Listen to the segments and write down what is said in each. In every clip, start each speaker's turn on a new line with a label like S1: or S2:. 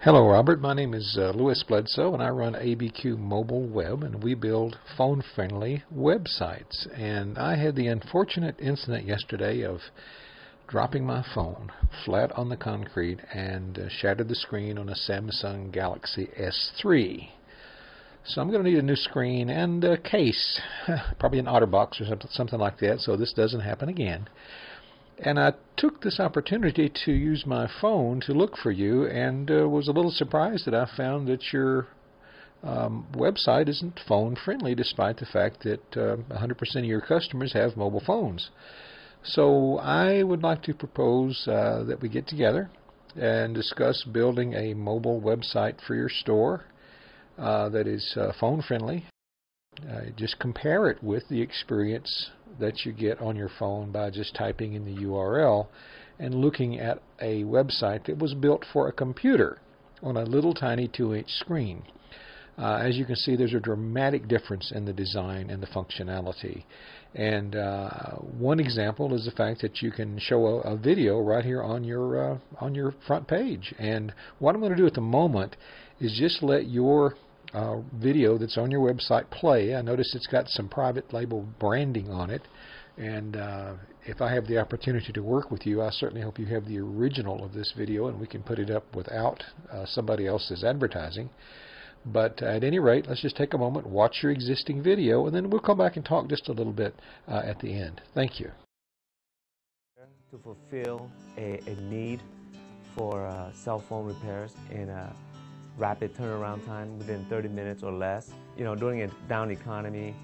S1: Hello, Robert. My name is uh, Louis Bledsoe, and I run ABQ Mobile Web, and we build phone-friendly websites. And I had the unfortunate incident yesterday of dropping my phone flat on the concrete and uh, shattered the screen on a Samsung Galaxy S3. So I'm going to need a new screen and a case, probably an OtterBox or something like that, so this doesn't happen again. And I took this opportunity to use my phone to look for you and uh, was a little surprised that I found that your um, website isn't phone friendly despite the fact that uh, 100% of your customers have mobile phones. So I would like to propose uh, that we get together and discuss building a mobile website for your store uh, that is uh, phone friendly. Uh, just compare it with the experience that you get on your phone by just typing in the URL and looking at a website that was built for a computer on a little tiny 2-inch screen. Uh, as you can see, there's a dramatic difference in the design and the functionality. And uh, one example is the fact that you can show a, a video right here on your uh, on your front page. And what I'm going to do at the moment is just let your uh, video that's on your website play. I notice it's got some private label branding on it. And uh, if I have the opportunity to work with you, I certainly hope you have the original of this video and we can put it up without uh, somebody else's advertising. But at any rate, let's just take a moment, watch your existing video, and then we'll come back and talk just a little bit uh, at the end. Thank you.
S2: To fulfill a, a need for uh, cell phone repairs in rapid turnaround time within 30 minutes or less. You know, during a down economy,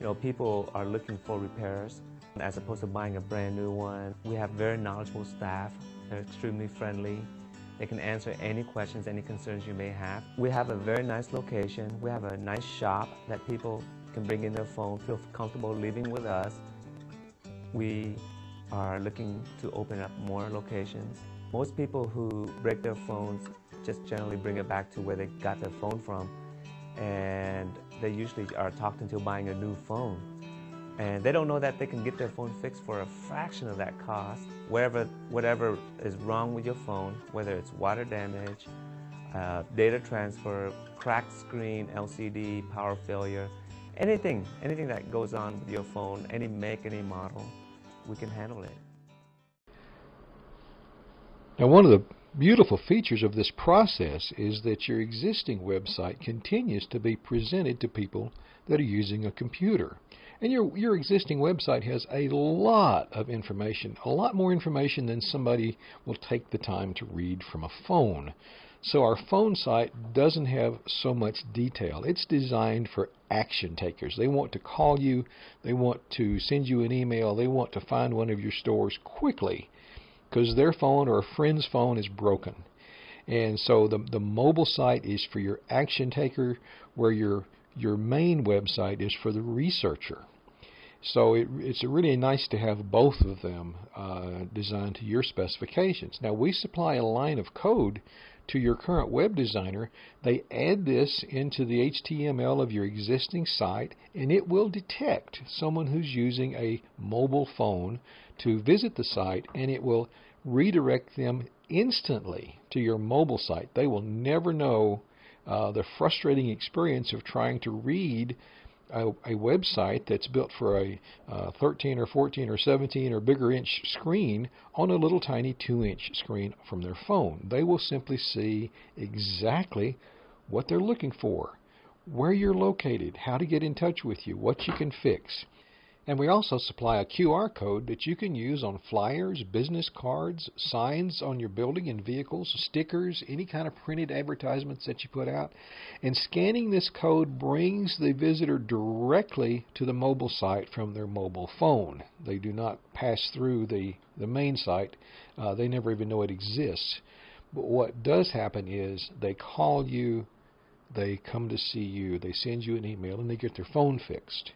S2: you know, people are looking for repairs as opposed to buying a brand new one. We have very knowledgeable staff. They're extremely friendly. They can answer any questions, any concerns you may have. We have a very nice location. We have a nice shop that people can bring in their phone, feel comfortable living with us. We are looking to open up more locations. Most people who break their phones just generally bring it back to where they got their phone from. And they usually are talked into buying a new phone. And they don't know that they can get their phone fixed for a fraction of that cost. Wherever, whatever is wrong with your phone, whether it's water damage, uh, data transfer, cracked screen, LCD, power failure, anything, anything that goes on with your phone, any make, any model, we can handle it.
S1: Now one of the beautiful features of this process is that your existing website continues to be presented to people that are using a computer. And your, your existing website has a lot of information, a lot more information than somebody will take the time to read from a phone. So our phone site doesn't have so much detail. It's designed for action takers. They want to call you, they want to send you an email, they want to find one of your stores quickly because their phone or a friend's phone is broken. And so the, the mobile site is for your action taker, where your, your main website is for the researcher. So it, it's really nice to have both of them uh, designed to your specifications. Now we supply a line of code to your current web designer. They add this into the HTML of your existing site and it will detect someone who's using a mobile phone to visit the site and it will redirect them instantly to your mobile site. They will never know uh, the frustrating experience of trying to read a, a website that's built for a uh, 13 or 14 or 17 or bigger inch screen on a little tiny 2 inch screen from their phone. They will simply see exactly what they're looking for, where you're located, how to get in touch with you, what you can fix. And we also supply a QR code that you can use on flyers, business cards, signs on your building and vehicles, stickers, any kind of printed advertisements that you put out. And scanning this code brings the visitor directly to the mobile site from their mobile phone. They do not pass through the, the main site. Uh, they never even know it exists. But what does happen is they call you, they come to see you, they send you an email, and they get their phone fixed.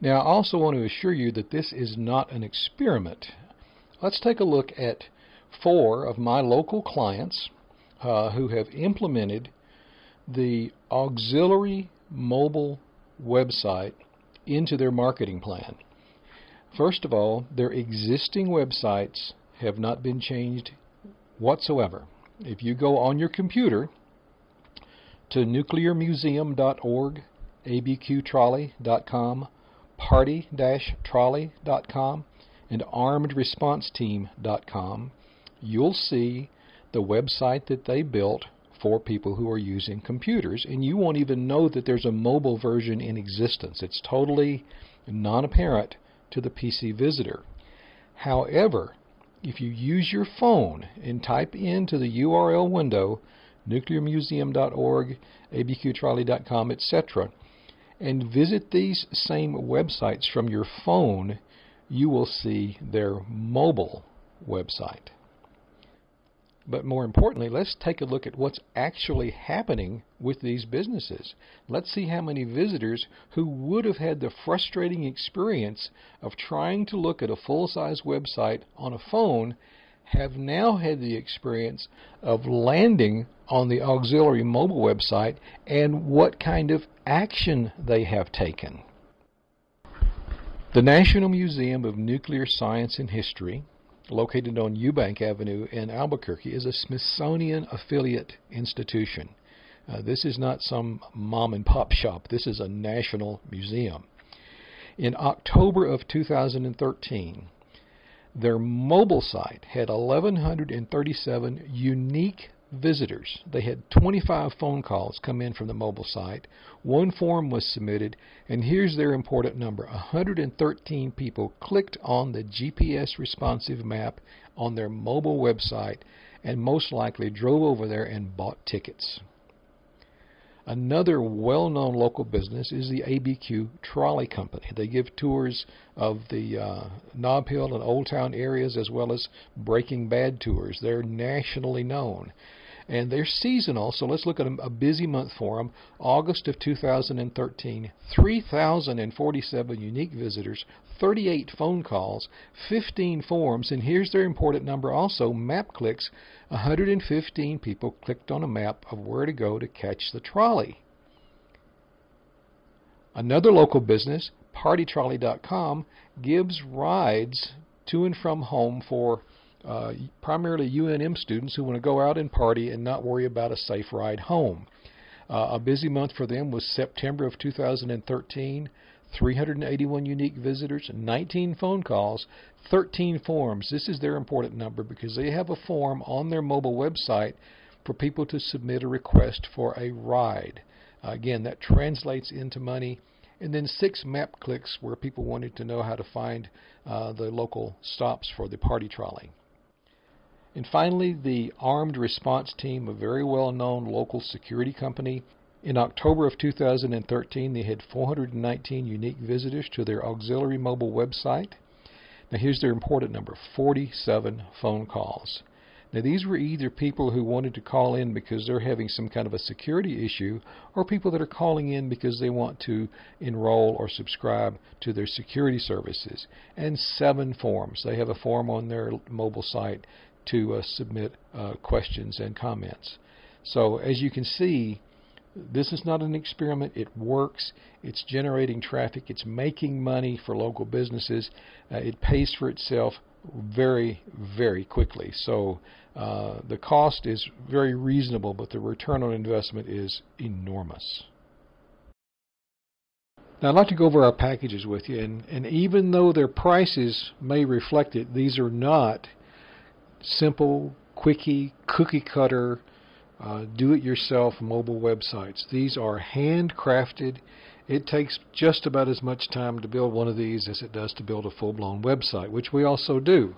S1: Now I also want to assure you that this is not an experiment. Let's take a look at four of my local clients uh, who have implemented the auxiliary mobile website into their marketing plan. First of all, their existing websites have not been changed whatsoever. if you go on your computer to nuclearmuseum.org, abqtrolley.com, party-trolley.com, and armedresponseteam.com, you'll see the website that they built for people who are using computers, and you won't even know that there's a mobile version in existence. It's totally non-apparent to the PC visitor. However, if you use your phone and type into the URL window nuclearmuseum.org, abqtrolley.com, etc., and visit these same websites from your phone, you will see their mobile website. But more importantly, let's take a look at what's actually happening with these businesses. Let's see how many visitors who would have had the frustrating experience of trying to look at a full-size website on a phone have now had the experience of landing on the auxiliary mobile website and what kind of action they have taken. The National Museum of Nuclear Science and History located on Eubank Avenue in Albuquerque, is a Smithsonian affiliate institution. Uh, this is not some mom and pop shop. This is a national museum. In October of 2013, their mobile site had 1,137 unique visitors. They had 25 phone calls come in from the mobile site. One form was submitted, and here's their important number. 113 people clicked on the GPS responsive map on their mobile website and most likely drove over there and bought tickets. Another well-known local business is the ABQ Trolley Company. They give tours of the uh, Nob Hill and Old Town areas as well as Breaking Bad tours. They're nationally known and they're seasonal. So let's look at a, busy month for them. August of 2013, 3,047 unique visitors, 38 phone calls, 15 forms, and here's their important number also, map clicks. 115 people clicked on a map of where to go to catch the trolley. Another local business, partytrolley.com, gives rides to and from home for uh, primarily UNM students who want to go out and party and not worry about a safe ride home. Uh, a busy month for them was September of 2013. 381 unique visitors, 19 phone calls, 13 forms. This is their important number because they have a form on their mobile website for people to submit a request for a ride. Uh, again, that translates into money. And then six map clicks where people wanted to know how to find uh, the local stops for the party trolley. And finally, the Armed Response Team, a very well-known local security company. In October of 2013, they had 419 unique visitors to their auxiliary mobile website. Now here's their important number, 47 phone calls. Now these were either people who wanted to call in because they're having some kind of a security issue or people that are calling in because they want to enroll or subscribe to their security services. And seven forms. They have a form on their mobile site to uh, submit uh, questions and comments. So as you can see, this is not an experiment. It works. It's generating traffic. It's making money for local businesses. Uh, it pays for itself very, very quickly. So uh, the cost is very reasonable, but the return on investment is enormous. Now I'd like to go over our packages with you, and, and even though their prices may reflect it, these are not simple, quickie, cookie cutter, uh, do-it-yourself mobile websites. These are handcrafted. It takes just about as much time to build one of these as it does to build a full-blown website, which we also do.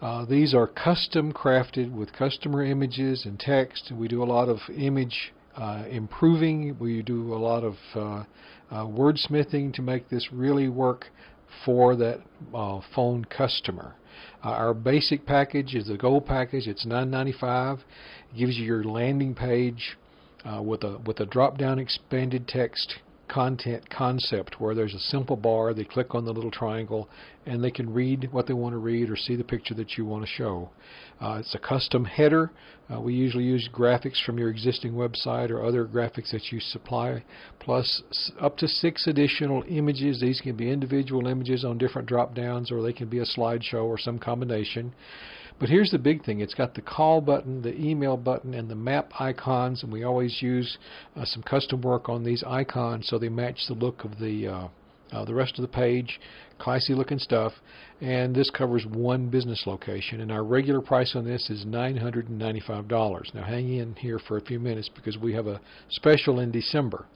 S1: Uh, these are custom crafted with customer images and text. We do a lot of image uh, improving. We do a lot of uh, uh wordsmithing to make this really work for that uh, phone customer. Uh, our basic package is the gold package. It's $9.95. It gives you your landing page uh, with a with a drop-down expanded text content concept where there's a simple bar. They click on the little triangle and they can read what they want to read or see the picture that you want to show. Uh, it's a custom header. Uh, we usually use graphics from your existing website or other graphics that you supply, plus up to six additional images. These can be individual images on different drop downs or they can be a slideshow or some combination. But here's the big thing. It's got the call button, the email button, and the map icons, and we always use uh, some custom work on these icons so they match the look of the uh, uh, the rest of the page, classy looking stuff, and this covers one business location. And our regular price on this is $995. Now hang in here for a few minutes because we have a special in December.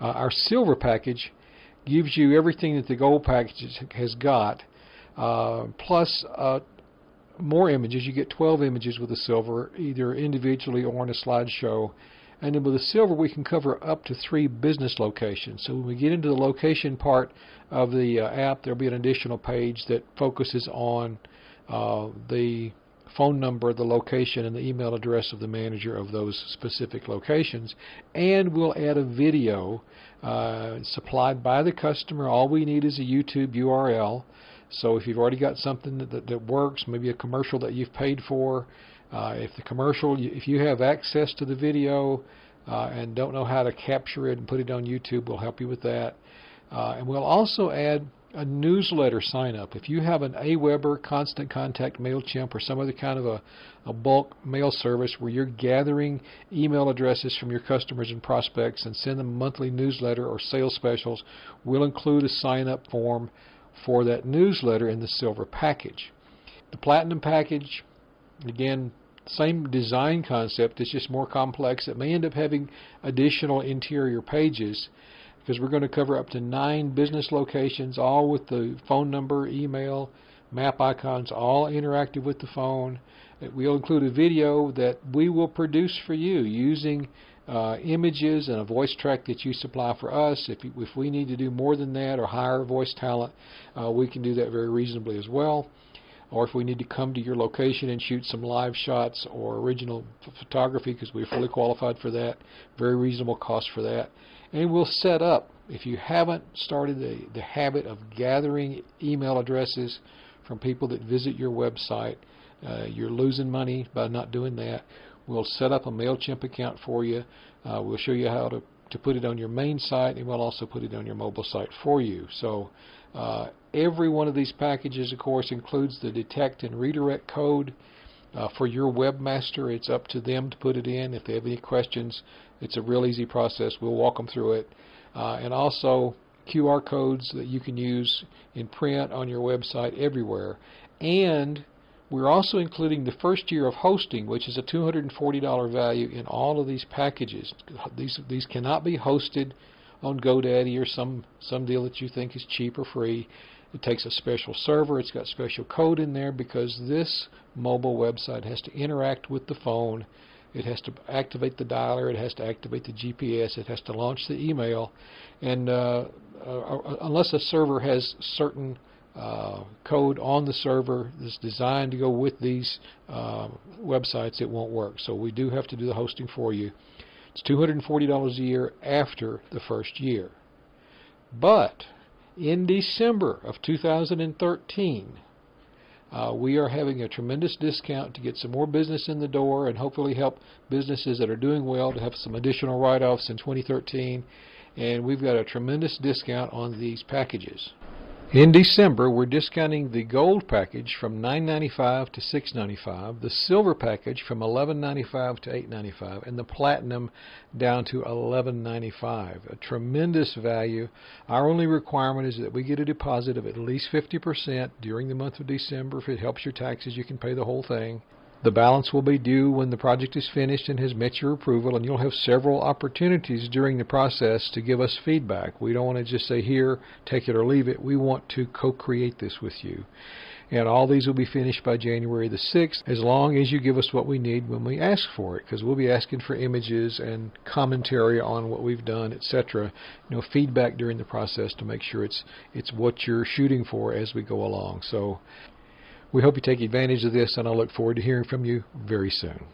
S1: Uh, our silver package gives you everything that the gold package has got, uh, plus uh, more images. You get 12 images with the silver, either individually or in a slideshow. And then with the silver, we can cover up to three business locations. So when we get into the location part of the uh, app, there'll be an additional page that focuses on uh, the phone number, the location, and the email address of the manager of those specific locations. And we'll add a video uh, supplied by the customer. All we need is a YouTube URL. So if you've already got something that, that, that works, maybe a commercial that you've paid for, uh, if the commercial, if you have access to the video uh, and don't know how to capture it and put it on YouTube, we'll help you with that. Uh, and we'll also add a newsletter sign up. If you have an AWeber, Constant Contact, MailChimp, or some other kind of a, a bulk mail service where you're gathering email addresses from your customers and prospects and send them a monthly newsletter or sales specials, we'll include a sign up form for that newsletter in the silver package. The platinum package, again, same design concept, it's just more complex. It may end up having additional interior pages because we're going to cover up to nine business locations, all with the phone number, email, map icons, all interactive with the phone. We'll include a video that we will produce for you using uh, images and a voice track that you supply for us. If, if we need to do more than that or hire voice talent, uh, we can do that very reasonably as well. Or if we need to come to your location and shoot some live shots or original photography because we're fully qualified for that, very reasonable cost for that and we'll set up if you haven't started the, the habit of gathering email addresses from people that visit your website uh, you're losing money by not doing that we'll set up a MailChimp account for you uh, we'll show you how to to put it on your main site and we'll also put it on your mobile site for you so uh, every one of these packages of course includes the detect and redirect code uh, for your webmaster, it's up to them to put it in. If they have any questions, it's a real easy process. We'll walk them through it. Uh, and also QR codes that you can use in print on your website everywhere. And we're also including the first year of hosting, which is a $240 value in all of these packages. These these cannot be hosted on GoDaddy or some some deal that you think is cheap or free. It takes a special server. It's got special code in there because this mobile website has to interact with the phone. It has to activate the dialer. It has to activate the GPS. It has to launch the email. And uh, uh, uh, unless a server has certain uh, code on the server that's designed to go with these uh, websites, it won't work. So we do have to do the hosting for you. It's $240 a year after the first year. But in December of 2013, uh, we are having a tremendous discount to get some more business in the door and hopefully help businesses that are doing well to have some additional write-offs in 2013. And we've got a tremendous discount on these packages. In December, we're discounting the gold package from $9.95 to $6.95, the silver package from $11.95 to $8.95, and the platinum down to $11.95. A tremendous value. Our only requirement is that we get a deposit of at least 50% during the month of December. If it helps your taxes, you can pay the whole thing. The balance will be due when the project is finished and has met your approval, and you'll have several opportunities during the process to give us feedback. We don't want to just say, here, take it or leave it. We want to co-create this with you. And all these will be finished by January the 6th, as long as you give us what we need when we ask for it, because we'll be asking for images and commentary on what we've done, etc. You know, feedback during the process to make sure it's it's what you're shooting for as we go along. So we hope you take advantage of this, and I look forward to hearing from you very soon.